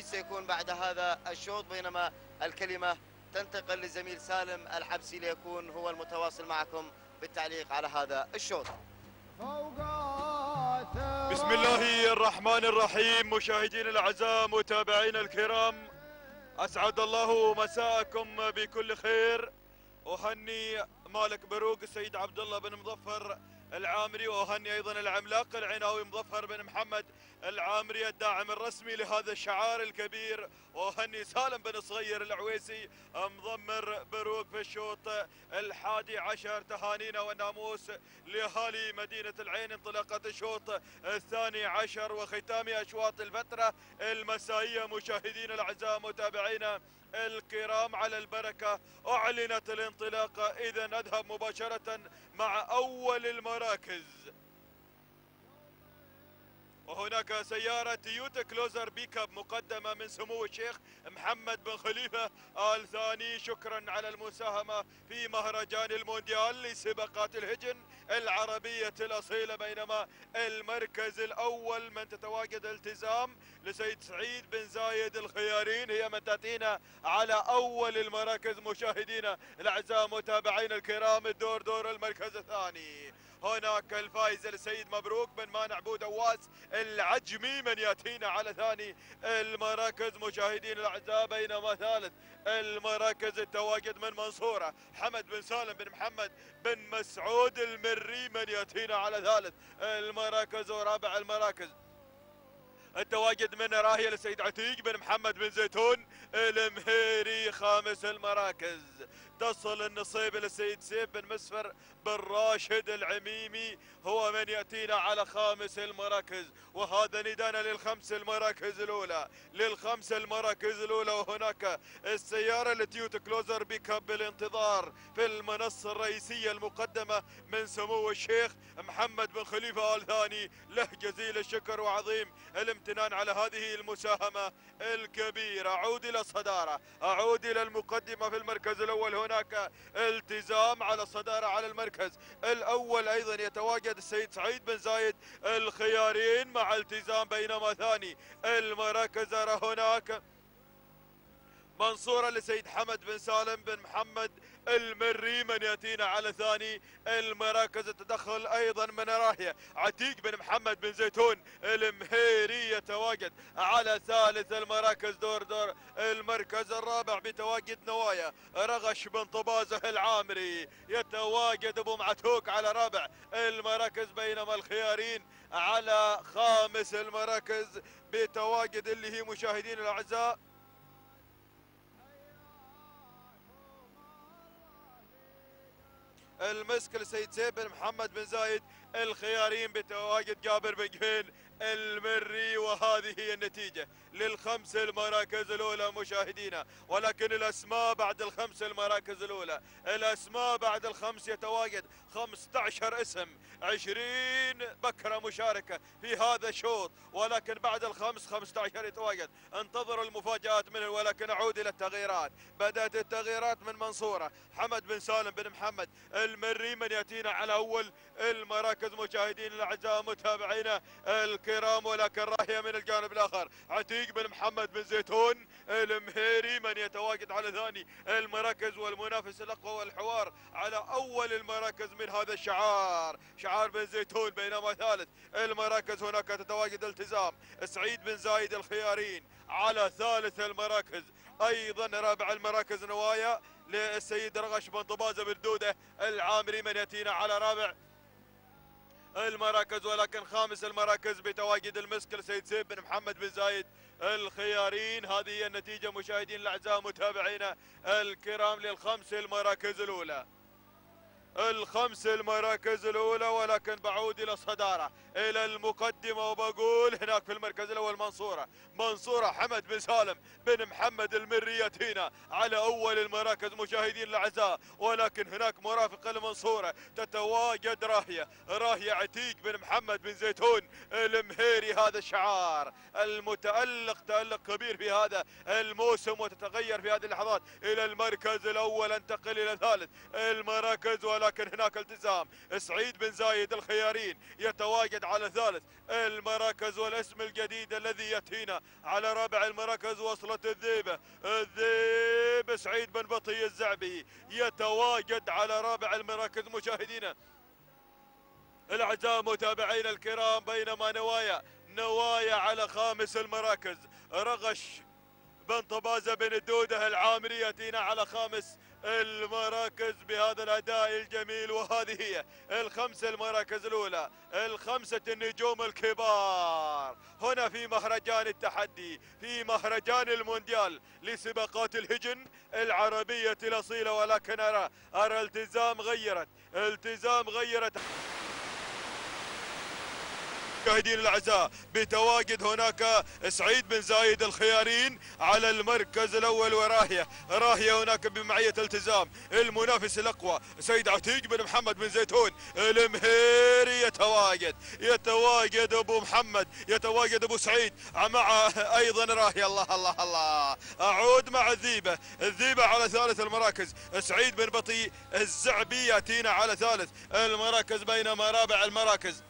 التتويج سيكون بعد هذا الشوط بينما الكلمة تنتقل لزميل سالم الحبسي ليكون هو المتواصل معكم بالتعليق على هذا الشوط. بسم الله الرحمن الرحيم مشاهدينا الأعزاء متابعينا الكرام أسعد الله مساءكم بكل خير. أهني مالك بروق السيد عبد الله بن مظفر العامري واهني أيضا العملاق العناوي مظفر بن محمد العامري الداعم الرسمي لهذا الشعار الكبير. واهني سالم بن صغير العويسي مضمر بروق في الشوط الحادي عشر. تهانينا والناموس لأهالي مدينة العين انطلاقة الشوط الثاني عشر وختام أشواط الفترة المسائية. مشاهدينا الأعزاء متابعينا الكرام على البركة أعلنت الانطلاقة إذا نذهب مباشرة مع أول المراكز. وهناك سيارة تويوتا كروزر pick up مقدمة من سمو الشيخ محمد بن خليفة آل ثاني. شكرا على المساهمة في مهرجان المونديال لسباقات الهجن العربية الأصيلة بينما المركز الأول من تتواجد التزام للسيد سعيد بن زايد الخيارين. هي من تأتينا على أول المراكز مشاهدينا الأعزاء متابعينا الكرام. الدور دور المركز الثاني. هناك الفائز السيد مبروك بن مانع بودواس العجمي من يأتينا على ثاني المراكز. مشاهدين الأعزاء بينما ثالث المراكز التواجد من منصورة حمد بن سالم بن محمد بن مسعود المري من يأتينا على ثالث المراكز ورابع المراكز. التواجد من راهية للسيد عتيق بن محمد بن زيتون المهيري خامس المراكز. تصل النصيب للسيد سيف بن مسفر بن راشد العميمي. هو من يأتينا على خامس المراكز وهذا نداؤنا للخمس المراكز الأولى. للخمس المراكز الأولى وهناك السيارة التويوتا كروزر pick up بالانتظار في المنصة الرئيسية المقدمة من سمو الشيخ محمد بن خليفة آل ثاني له جزيل الشكر وعظيم الامتنان على هذه المساهمة الكبيرة. أعود إلى الصدارة أعود إلى المقدمة في المركز الأول. هناك التزام على الصدارة على المركز الأول. أيضا يتواجد السيد سعيد بن زايد الخيارين مع التزام بينما ثاني المراكز. هناك منصورة لسيد حمد بن سالم بن محمد المري من يأتينا على ثاني المراكز. التدخل أيضا من راهية. عتيق بن محمد بن زيتون المهيري يتواجد على ثالث المراكز. دور دور المركز الرابع بتواجد نوايا. رغش بن طبازة العامري. يتواجد أبو معتوك على رابع المراكز بينما الخيارين على خامس المراكز بتواجد اللي هي مشاهدين الأعزاء. المسك لسيد سيف بن محمد بن زايد. الخيارين بتواجد جابر بن جهين. المري وهذه هي النتيجة للخمس المراكز الأولى مشاهدينا. ولكن الأسماء بعد الخمس المراكز الأولى الأسماء بعد الخمس يتواجد 15 اسم. 20 بكرة مشاركة في هذا الشوط. ولكن بعد الخمس 15 يتواجد. انتظروا المفاجآت منه ولكن أعود إلى التغييرات. بدأت التغييرات من منصورة. حمد بن سالم بن محمد. المري من يأتينا على أول المراكز مشاهدين الأعزاء متابعينا الكرام ولكن راهية من الجانب الآخر. عتيق بن محمد بن زيتون المهيري من يتواجد على ثاني المراكز والمنافس الأقوى والحوار على أول المراكز من هذا الشعار. شعار بن زيتون بينما ثالث المراكز هناك تتواجد التزام سعيد بن زايد الخيارين على ثالث المراكز. أيضا رابع المراكز نوايا للسيد رغش بن طبازة بن دودة العامري من يأتينا على رابع المراكز ولكن خامس المراكز بتواجد المسك سيد سيف بن محمد بن زايد الخيارين. هذه هي النتيجة مشاهدين الأعزاء متابعينا الكرام للخمس المراكز الأولى. الخمس المراكز الأولى ولكن بعود إلى الصدارة إلى المقدمة وبقول هناك في المركز الأول منصورة منصورة حمد بن سالم بن محمد المريتينا على أول المراكز مشاهدين الأعزاء ولكن هناك مرافقة لمنصورة تتواجد راهية راهية عتيق بن محمد بن زيتون المهيري هذا الشعار المتألق تألق كبير في هذا الموسم وتتغير في هذه اللحظات إلى المركز الأول أنتقل إلى ثالث المراكز ولكن هناك التزام. سعيد بن زايد الخيارين يتواجد على ثالث المراكز والاسم الجديد الذي يأتينا على رابع المراكز وصلت الذيبة الذيب سعيد بن بطي الزعبي يتواجد على رابع المراكز مشاهدينا الأعزاء متابعينا الكرام بينما نوايا نوايا على خامس المراكز. رغش بن طبازة بن الدودة العامري يأتينا على خامس المراكز بهذا الأداء الجميل وهذه هي الخمس المراكز الأولى الخمسة النجوم الكبار. هنا في مهرجان التحدي في مهرجان المونديال لسباقات الهجن العربية الأصيلة ولكن ارى أرى التزام غيرت التزام غيرت. مشاهدينا الأعزاء بتواجد هناك سعيد بن زايد الخيارين على المركز الأول وراهيه راهيه هناك بمعية التزام. المنافس الأقوى سيد عتيق بن محمد بن زيتون. المهيري يتواجد يتواجد أبو محمد يتواجد أبو سعيد. مع أيضا راهيه الله الله الله. أعود مع الذيبة الذيبة على ثالث المراكز. سعيد بن بطي الزعبي يأتينا على ثالث المراكز بينما رابع المراكز.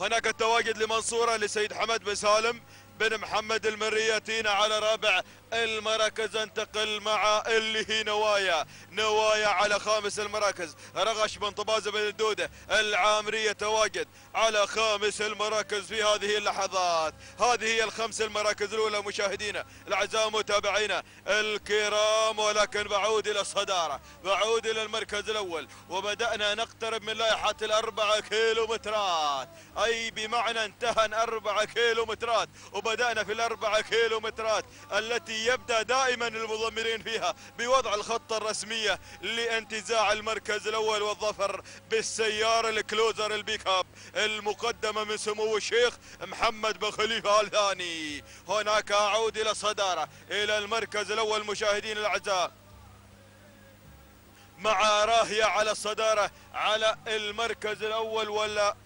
هناك التواجد لمنصورة لسيد حمد بن سالم بن محمد المرياتين على رابع المراكز انتقل مع اللي هي نوايا. نوايا على خامس المراكز. رغش بن طبازة بن الدودة العامري يتواجد على خامس المراكز في هذه اللحظات. هذه هي الخمس المراكز الأولى مشاهدينا. الأعزاء متابعينا. الكرام ولكن بعود إلى الصدارة. بعود إلى المركز الأول. وبدأنا نقترب من لائحة الأربعة كيلومترات. أي بمعنى انتهى أربعة كيلومترات. وبدأنا في الأربعة كيلومترات التي يبدأ دائما المضمرين فيها بوضع الخطة الرسمية لانتزاع المركز الأول والظفر بالسيارة الكلوزر البيك أب المقدمة من سمو الشيخ محمد بن خليفة آل ثاني هناك أعود إلى الصدارة إلى المركز الأول مشاهدين الأعزاء. مع راهية على الصدارة على المركز الأول ولا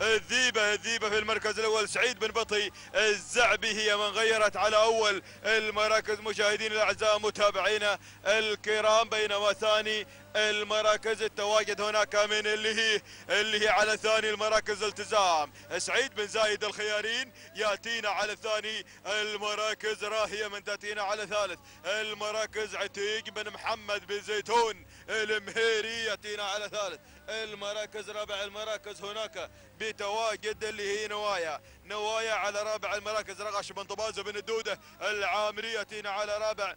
الذيبة الذيبة في المركز الأول سعيد بن بطي الزعبي هي من غيرت على أول المراكز. مشاهدين الأعزاء متابعينا الكرام بينما ثاني المراكز التواجد هناك من اللي هي اللي هي على ثاني المراكز التزام. سعيد بن زايد الخيارين يأتينا على ثاني المراكز راهية من تأتينا على ثالث. المراكز عتيق بن محمد بن زيتون المهيري يأتينا على ثالث. المراكز رابع المراكز هناك بتواجد اللي هي نوايا. نوايا على رابع المراكز رغش بن طبازة بن الدودة العامري يأتينا على رابع.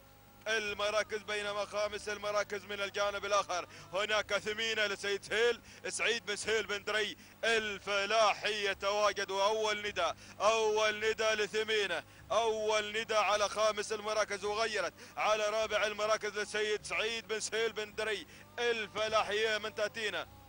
المراكز بينما خامس المراكز من الجانب الآخر. هناك ثمينة لسيد سهيل سعيد بن سهيل بن دري. الفلاحي يتواجد واول ندى أول ندى لثمينة أول ندى على خامس المراكز وغيرت. على رابع المراكز لسيد سعيد بن سهيل بن دري. الفلاحية من تأتينا.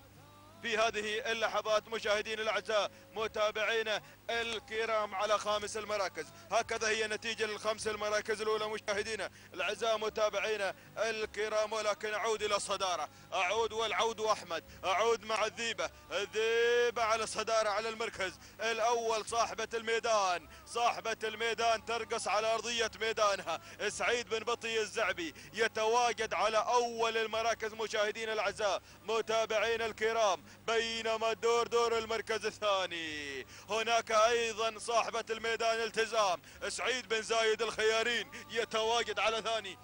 في هذه اللحظات مشاهدين الأعزاء متابعينا الكرام على خامس المراكز. هكذا هي نتيجة للخمس المراكز الأولى مشاهدينا الأعزاء متابعينا الكرام ولكن أعود إلى الصدارة. أعود والعود أحمد. أعود مع الذيبة الذيبة على الصدارة على المركز الأول صاحبة الميدان. صاحبة الميدان ترقص على أرضية ميدانها. سعيد بن بطي الزعبي يتواجد على أول المراكز مشاهدينا الأعزاء متابعينا الكرام. بينما دور دور المركز الثاني. هناك أيضا صاحبة الميدان التزام سعيد بن زايد الخيارين يتواجد على ثاني.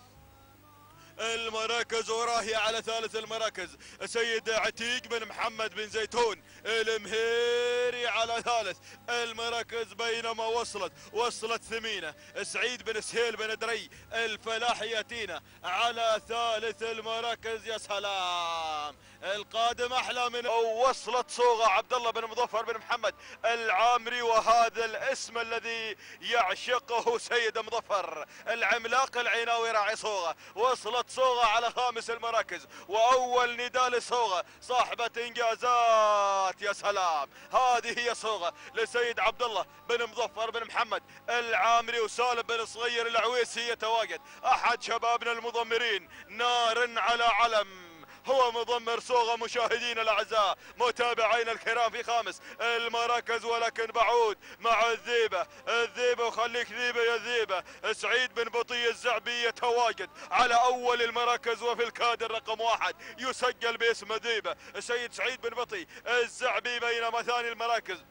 المراكز وراهي على ثالث المراكز. سيد عتيق بن محمد بن زيتون المهيري على ثالث. المراكز بينما وصلت وصلت ثمينة. سعيد بن سهيل بن دري الفلاح يأتينا على ثالث المراكز. يا سلام! القادم أحلى من وصلت صوغة عبد الله بن مظفر بن محمد العامري وهذا الاسم الذي يعشقه سيد مظفر. العملاق العيناوي راعي صوغة. وصلت صوغه على خامس المراكز وأول نداء لصوغه صاحبة إنجازات يا سلام. هذه هي صوغه لسيد عبد الله بن مظفر بن محمد العامري وسالم بن صغير العويسي يتواجد. أحد شبابنا المضمرين نار على علم. هو مضمر صوغة مشاهدينا الأعزاء متابعينا الكرام في خامس. المراكز ولكن بعود مع الذيبة. الذيبة وخليك ذيبة يا ذيبة. سعيد بن بطي الزعبي يتواجد على أول المراكز وفي الكادر رقم واحد. يسجل باسم ذيبة. السيد سعيد بن بطي الزعبي بينما ثاني المراكز.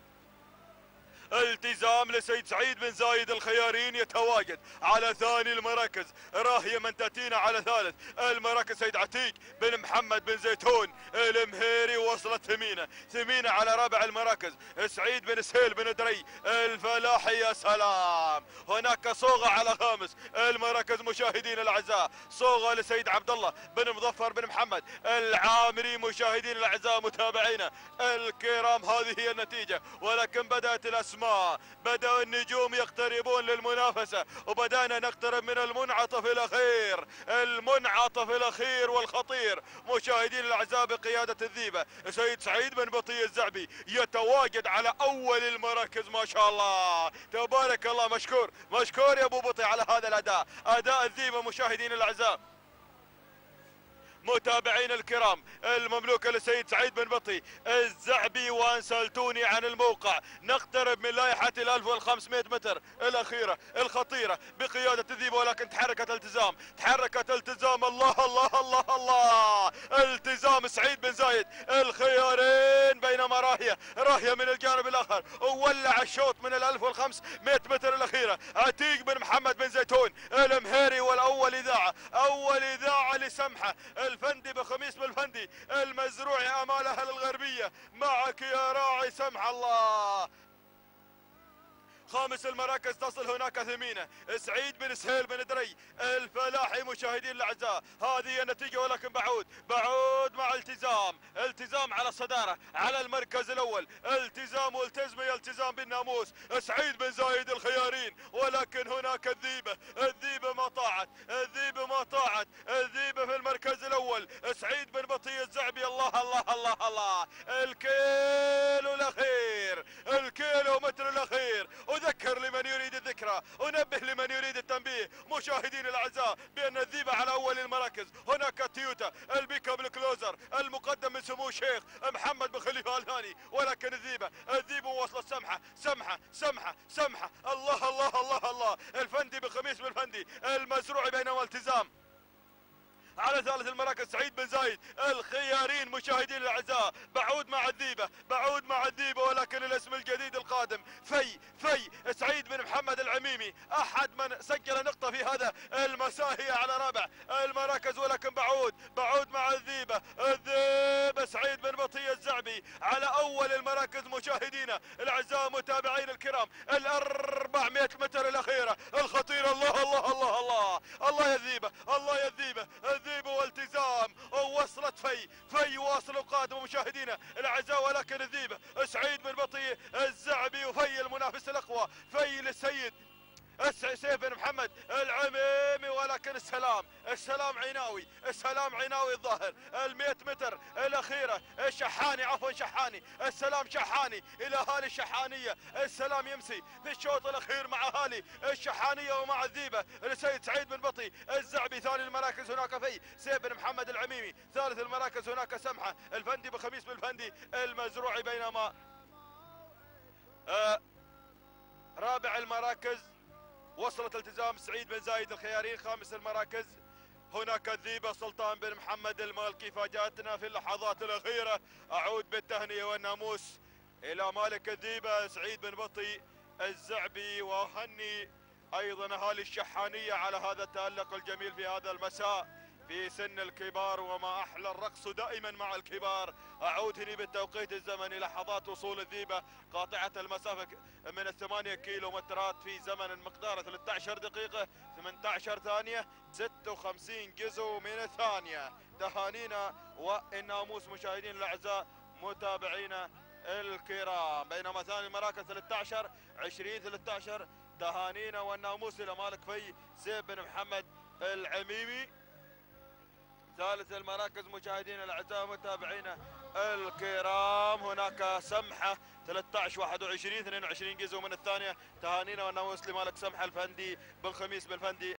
التزام لسيد سعيد بن زايد الخيارين يتواجد على ثاني المراكز. راهية من تأتينا على ثالث. المراكز سيد عتيق بن محمد بن زيتون. المهيري وصلت ثمينة. ثمينة على رابع المراكز. سعيد بن سهيل بن دري. الفلاحي يا سلام. هناك صوغة على خامس. المراكز مشاهدين الأعزاء. صوغة لسيد عبد الله بن مظفر بن محمد. العامري مشاهدين الأعزاء متابعينا. الكرام هذه هي النتيجة. ولكن بدأت الأسماء. الأسماء. بدأ النجوم يقتربون للمنافسة وبدأنا نقترب من المنعطف الأخير. المنعطف الأخير والخطير. مشاهدين الأعزاء بقيادة الذيبة سيد سعيد بن بطي الزعبي يتواجد على أول المراكز ما شاء الله. تبارك الله مشكور. مشكور يا أبو بطي على هذا الأداء. أداء الذيبة مشاهدين الأعزاء. متابعين الكرام المملوكة للسيد سعيد بن بطي الزعبي وان سالتوني عن الموقع. نقترب من لائحة ال 1500 متر الأخيرة الخطيرة بقيادة الذيبة ولكن تحركت التزام. تحركت التزام الله الله الله الله. التزام سعيد بن زايد. الخيارين بينما راهية راهية من الجانب الآخر. وولع الشوط من ال 1500 متر الأخيرة. عتيق بن محمد بن زيتون المهيري والأول إذاعة أول إذاعة لسمحة. الفندي بخميس بالفندي المزروعي أمال أهل الغربية. معك يا راعي سمح الله. خامس المراكز تصل هناك ثمينة. سعيد بن سهيل بن دري الفلاحي مشاهدين الأعزاء. هذه النتيجة ولكن بعود. بعود مع التزام. التزام على الصدارة على المركز الأول. التزام والتزمي التزام بالناموس. سعيد بن زايد الخيارين. ولكن هناك الذيبة. الذيبة ما طاعت. الذيبة ما طاعت الذيبة في المركز الأول سعيد بن بطي الزعبي. الله الله الله الله. الكيلو الأخير الكيلو متر الأخير. أذكر لمن يريد الذكرى أنبه لمن يريد التنبيه. مشاهدين الأعزاء بأن الذيبة على أول المراكز. هناك التويوتا ال pick up الكروزر المقدم من سمو الشيخ محمد بن خليفة آل ثاني ولكن الذيبة الذيبة وصلت سمحة سمحة سمحة سمحة. الله الله الله الله. الفندي بن خميس بن الفندي المزروعي بينما التزام. على ثالث المراكز سعيد بن زايد الخيارين مشاهدين الأعزاء. بعود مع الذيبة بعود مع الذيبة ولكن الاسم الجديد القادم في في سعيد بن محمد العميمي. أحد من سجل نقطة في هذا المساء هي على رابع المراكز ولكن بعود بعود مع الذيبة. الذيبة سعيد بن بطي الزعبي على أول المراكز مشاهدينا. الأعزاء متابعين الكرام ال 400 متر الأخيرة. الخطيره الله الله الله الله. الله يا الذيبة الله يا الذيبة الذيبه والتزام. ووصلت في في واصل وقادم مشاهدينا. الاعزاء ولكن الذيبه سعيد بن بطي الزعبي وفي المنافس الأقوى. في للسيد سيف بن محمد العميمي ولكن السلام السلام عيناوي السلام عيناوي الظاهر المئة متر الأخيرة الشحاني عفوا شحاني السلام شحاني إلى أهالي الشحانية السلام يمسي في الشوط الأخير مع أهالي الشحانية ومع الذيبة لسيد سعيد بن بطي الزعبي ثاني المراكز هناك في سيف بن محمد العميمي ثالث المراكز هناك سمحة الفندي بخميس بالفندي المزروعي بينما آه رابع المراكز وصلت التزام سعيد بن زايد الخيارين خامس المراكز. هناك الذيبة سلطان بن محمد المالكي فاجأتنا في اللحظات الأخيرة. أعود بالتهنئة والناموس إلى مالك الذيبة سعيد بن بطي الزعبي وأهني أيضا أهالي الشحانية على هذا التألق الجميل في هذا المساء. في سن الكبار وما أحلى الرقص دائما مع الكبار. أعود هني بالتوقيت الزمني لحظات وصول الذيبة. قاطعة المسافة من الثمانية كيلو مترات في زمن مقدارة 13 دقيقة. 18 ثانية 56 جزء من الثانية تهانينا والناموس مشاهدين الأعزاء متابعينا الكرام. بينما ثاني المراكز 13 20 13 تهانينا والناموس إلى مالك في سيف بن محمد العميمي. ثالث المراكز مشاهدينا الأعزاء متابعينا الكرام. هناك سمحة 13 21 22 جزء من الثانية تهانينا والناموس لمالك سمحة الفندي بالخميس بالفندي.